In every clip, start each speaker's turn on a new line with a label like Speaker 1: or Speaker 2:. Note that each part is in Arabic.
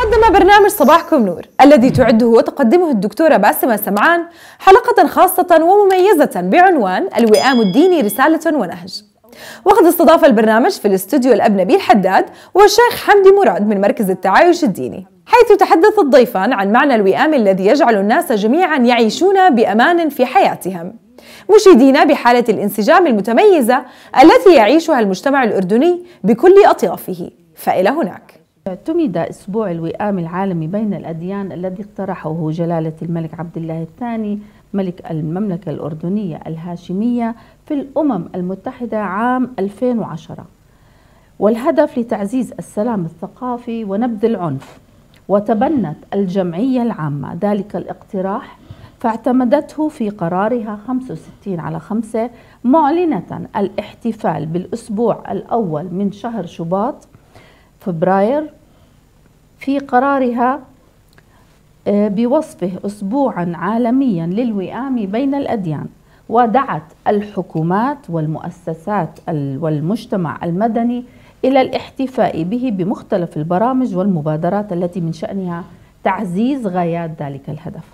Speaker 1: قدم برنامج صباحكم نور الذي تعده وتقدمه الدكتورة باسمة سمعان حلقة خاصة ومميزة بعنوان الوئام الديني رسالة ونهج. وقد استضاف البرنامج في الاستوديو الأب نبيل حداد والشيخ حمدي مراد من مركز التعايش الديني. حيث تحدث الضيفان عن معنى الوئام الذي يجعل الناس جميعا يعيشون بأمان في حياتهم. مشيدين بحالة الانسجام المتميزة التي يعيشها المجتمع الأردني بكل أطيافه. فإلى هناك.
Speaker 2: اعتمد أسبوع الوئام العالمي بين الأديان الذي اقترحه جلالة الملك عبد الله الثاني ملك المملكة الأردنية الهاشمية في الأمم المتحدة عام 2010 والهدف لتعزيز السلام الثقافي ونبذ العنف. وتبنت الجمعية العامة ذلك الاقتراح فاعتمدته في قرارها 65 على 5 معلنة الاحتفال بالأسبوع الأول من شهر شباط فبراير في قرارها آه، بوصفه أسبوعا عالميا للوئام بين الأديان ودعت الحكومات والمؤسسات والمجتمع المدني إلى الاحتفاء به بمختلف البرامج والمبادرات التي من شأنها تعزيز غايات ذلك الهدف.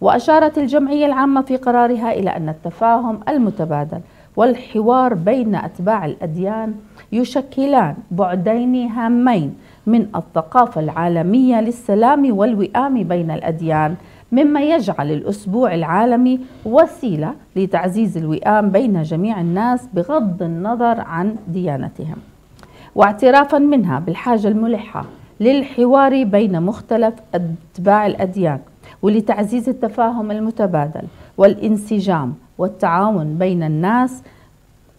Speaker 2: وأشارت الجمعية العامة في قرارها إلى أن التفاهم المتبادل والحوار بين أتباع الأديان يشكلان بعدين هامين من الثقافة العالمية للسلام والوئام بين الأديان مما يجعل الأسبوع العالمي وسيلة لتعزيز الوئام بين جميع الناس بغض النظر عن ديانتهم. واعترافا منها بالحاجة الملحة للحوار بين مختلف أتباع الأديان ولتعزيز التفاهم المتبادل والانسجام والتعاون بين الناس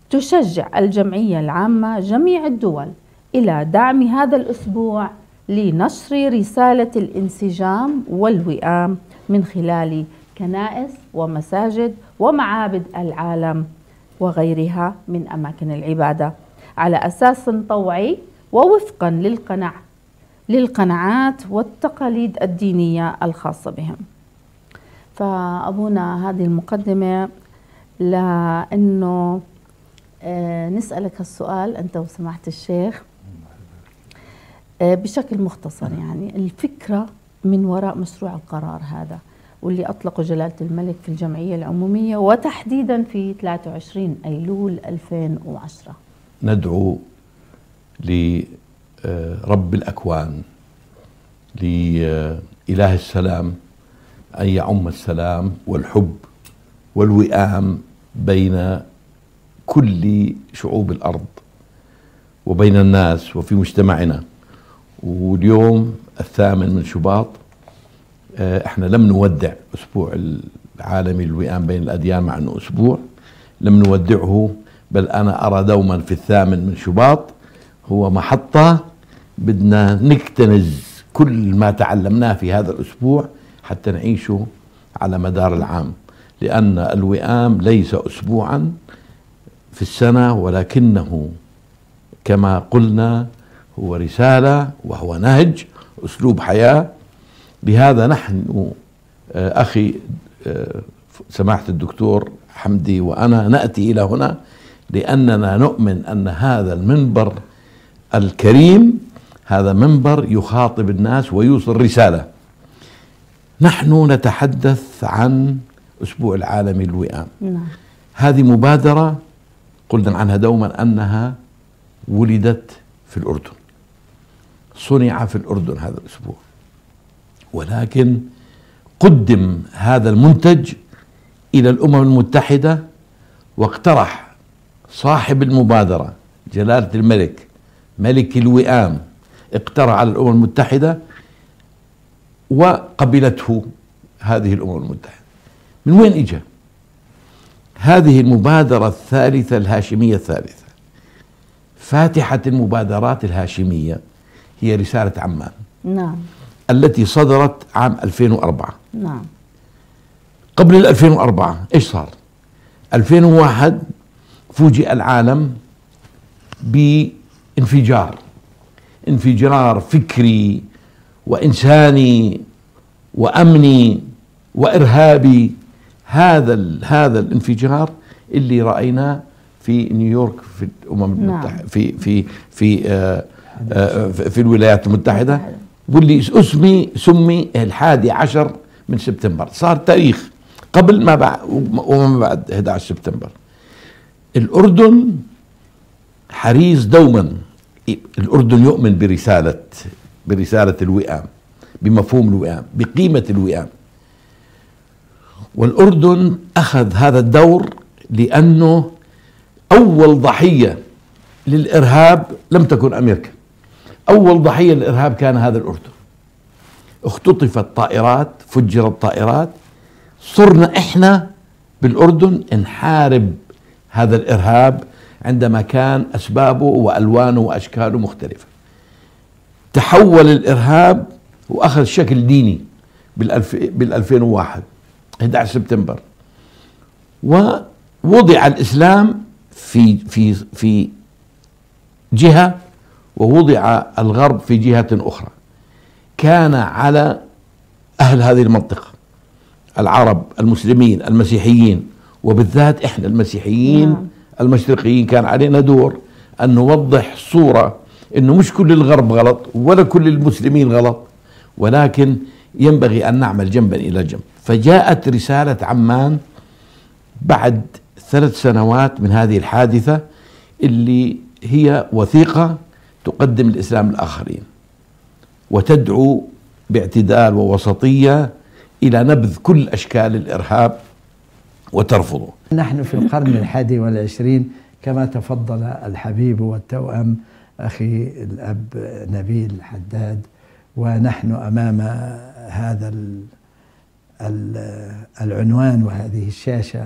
Speaker 2: تشجع الجمعية العامة جميع الدول إلى دعم هذا الأسبوع لنشر رسالة الانسجام والوئام من خلال كنائس ومساجد ومعابد العالم وغيرها من أماكن العبادة على أساس طوعي ووفقا للقناع للقناعات والتقاليد الدينية الخاصة بهم. فأبونا هذه المقدمة لأنه آه، نسألك السؤال أنت وسماحة الشيخ. آه، بشكل مختصر يعني الفكرة من وراء مشروع القرار هذا واللي أطلقه جلالة الملك في الجمعية العمومية وتحديدا في 23 أيلول 2010
Speaker 3: ندعو لرب الأكوان لإله السلام أن يعم السلام والحب والوئام بين كل شعوب الأرض وبين الناس وفي مجتمعنا. واليوم الثامن من شباط آه، إحنا لم نودع أسبوع العالمي للوئام بين الأديان مع أنه أسبوع. لم نودعه بل أنا أرى دوما في الثامن من شباط هو محطة بدنا نكتنز كل ما تعلمناه في هذا الأسبوع حتى نعيشه على مدار العام. لأن الوئام ليس اسبوعا في السنة ولكنه كما قلنا هو رسالة وهو نهج أسلوب حياة. لهذا نحن آه، أخي آه، سماحة الدكتور حمدي وأنا نأتي إلى هنا لأننا نؤمن أن هذا المنبر الكريم هذا منبر يخاطب الناس ويوصل رسالة نحن نتحدث عن أسبوع العالمي للوئام. نعم. هذه مبادرة قلنا عنها دوما أنها ولدت في الأردن. صنع في الأردن هذا الأسبوع. ولكن قدم هذا المنتج إلى الأمم المتحدة واقترح صاحب المبادرة جلالة الملك ملك الوئام اقترح على الأمم المتحدة وقبلته هذه الأمم المتحدة. من وين اجى هذه المبادرة الثالثة الهاشمية الثالثة. فاتحة المبادرات الهاشمية هي رسالة عمان. نعم. التي صدرت عام 2004 نعم. قبل ال 2004 إيش صار؟ 2001 فوجئ العالم بانفجار. انفجار فكري وإنساني وأمني وإرهابي هذا هذا الانفجار اللي رأيناه في نيويورك في الأمم نعم. المتحدة في في في آه، آه، في الولايات المتحدة. واللي اسمي سمي الحادي عشر من سبتمبر. صار تاريخ قبل ما بعد وما بعد 11 سبتمبر. الأردن حريص دوما. الأردن يؤمن برسالة برسالة الوئام بمفهوم الوئام بقيمة الوئام. والأردن أخذ هذا الدور لأنه أول ضحية للإرهاب لم تكن أمريكا. أول ضحية للإرهاب كان هذا الأردن. اختطفت طائرات فجرت طائرات. صرنا إحنا بالأردن نحارب هذا الإرهاب عندما كان أسبابه وألوانه وأشكاله مختلفة. تحول الإرهاب وأخذ شكل ديني بالألف بال 2001 11 سبتمبر ووضع الإسلام في في في جهة ووضع الغرب في جهة أخرى كان على أهل هذه المنطقة العرب المسلمين المسيحيين وبالذات إحنا المسيحيين نعم. المشرقيين كان علينا دور أن نوضح صورة أنه مش كل الغرب غلط ولا كل المسلمين غلط ولكن ينبغي أن نعمل جنبا إلى جنب. فجاءت رسالة عمان بعد ثلاث سنوات من هذه الحادثة اللي هي وثيقة تقدم الإسلام الآخرين وتدعو باعتدال ووسطية إلى نبذ كل أشكال الإرهاب وترفضه.
Speaker 4: نحن في القرن الحادي والعشرين كما تفضل الحبيب والتوأم أخي الأب نبيل حداد ونحن أمام هذا العنوان وهذه الشاشة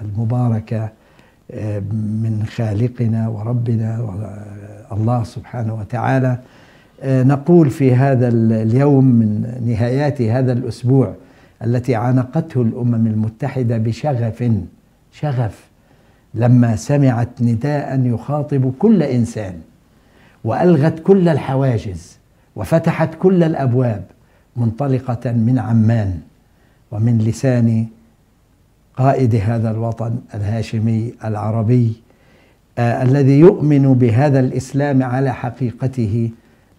Speaker 4: المباركة آه، من خالقنا وربنا الله سبحانه وتعالى. آه، نقول في هذا اليوم من نهايات هذا الأسبوع التي عانقته الأمم المتحدة بشغف شغف لما سمعت نداء يخاطب كل إنسان وألغت كل الحواجز وفتحت كل الأبواب منطلقة من عمان ومن لسان قائد هذا الوطن الهاشمي العربي آه الذي يؤمن بهذا الإسلام على حقيقته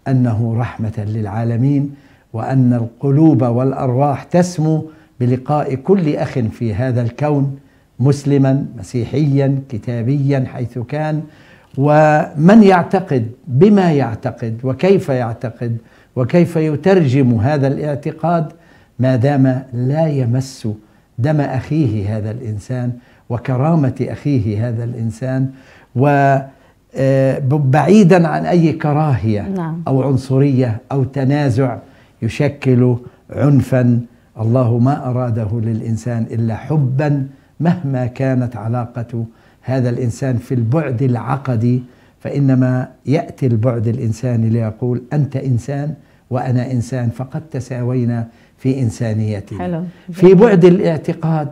Speaker 4: أنه رحمة للعالمين وأن القلوب والأرواح تسمو بلقاء كل أخ في هذا الكون مسلما مسيحيا كتابيا حيث كان ومن يعتقد بما يعتقد وكيف يعتقد وكيف يترجم هذا الاعتقاد ما دام لا يمس دم أخيه هذا الإنسان وكرامة أخيه هذا الإنسان وبعيدا عن أي كراهية نعم. أو عنصرية أو تنازع يشكل عنفا الله ما أراده للإنسان إلا حبا مهما كانت علاقة هذا الإنسان في البعد العقدي فإنما يأتي البعد الإنساني ليقول أنت إنسان وأنا إنسان فقد تساوينا في إنسانيتنا حلو. في بعد الاعتقاد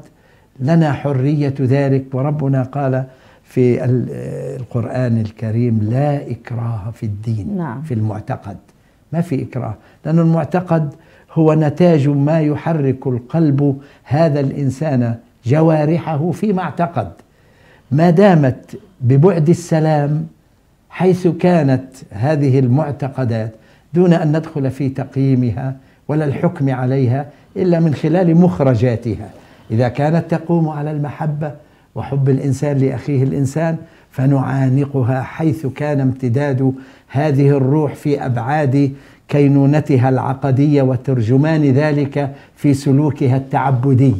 Speaker 4: لنا حرية ذلك وربنا قال في القرآن الكريم لا إكراه في الدين نعم. في المعتقد ما في إكراه لأن المعتقد هو نتاج ما يحرك القلب هذا الإنسان جوارحه فيما اعتقد ما دامت ببعد السلام حيث كانت هذه المعتقدات دون أن ندخل في تقييمها ولا الحكم عليها إلا من خلال مخرجاتها. إذا كانت تقوم على المحبة وحب الإنسان لأخيه الإنسان فنعانقها حيث كان امتداد هذه الروح في أبعاد كينونتها العقدية وترجمان ذلك في سلوكها التعبدي.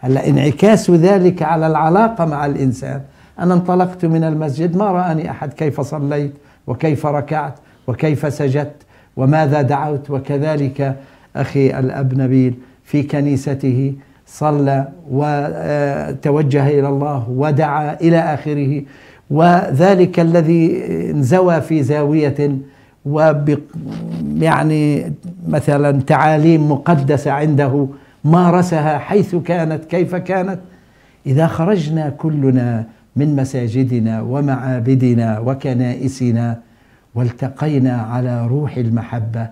Speaker 4: هلا انعكاس ذلك على العلاقة مع الإنسان أنا انطلقت من المسجد ما رأني أحد كيف صليت وكيف ركعت وكيف سجدت وماذا دعوت. وكذلك أخي الاب نبيل في كنيسته صلى وتوجه إلى الله ودعا إلى آخره. وذلك الذي انزوى في زاوية وب يعني مثلا تعاليم مقدسة عنده مارسها حيث كانت كيف كانت. إذا خرجنا كلنا من مساجدنا ومعابدنا وكنائسنا والتقينا على روح المحبة.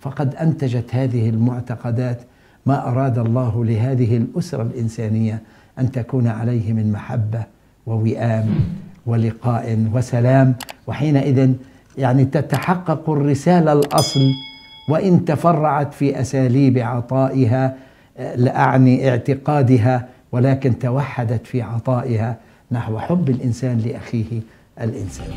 Speaker 4: فقد أنتجت هذه المعتقدات ما أراد الله لهذه الأسرة الإنسانية أن تكون عليه من محبة ووئام ولقاء وسلام. وحينئذ يعني تتحقق الرسالة الأصل وإن تفرعت في أساليب عطائها لا أعني اعتقادها ولكن توحدت في عطائها. نحو حب الإنسان لأخيه الإنسان.